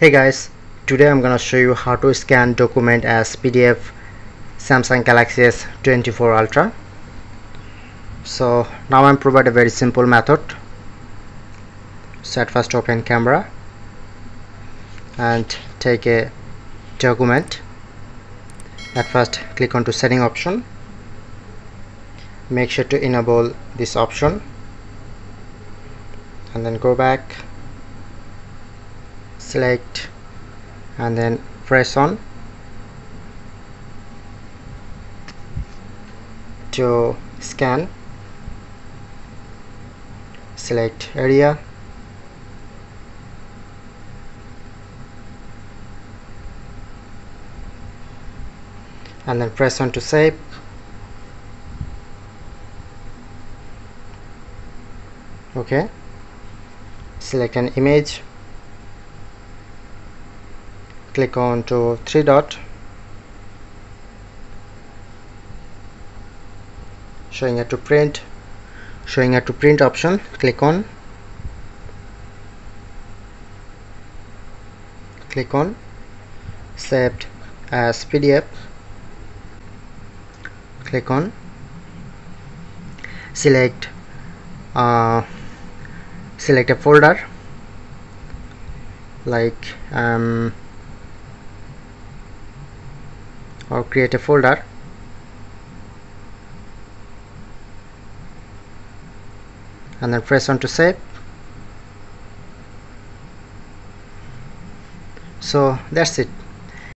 hey guys today I'm gonna show you how to scan document as PDF Samsung Galaxy S24 Ultra. So now I'm provide a very simple method. Set first open camera and take a document. At first click on to setting option. Make sure to enable this option. And then go back select and then press on to scan. Select area. And then press on to save. Okay. Select an image click on to three dot showing it to print showing it to print option click on click on saved as PDF click on select uh, select a folder like um, or create a folder. And then press on to save. So that's it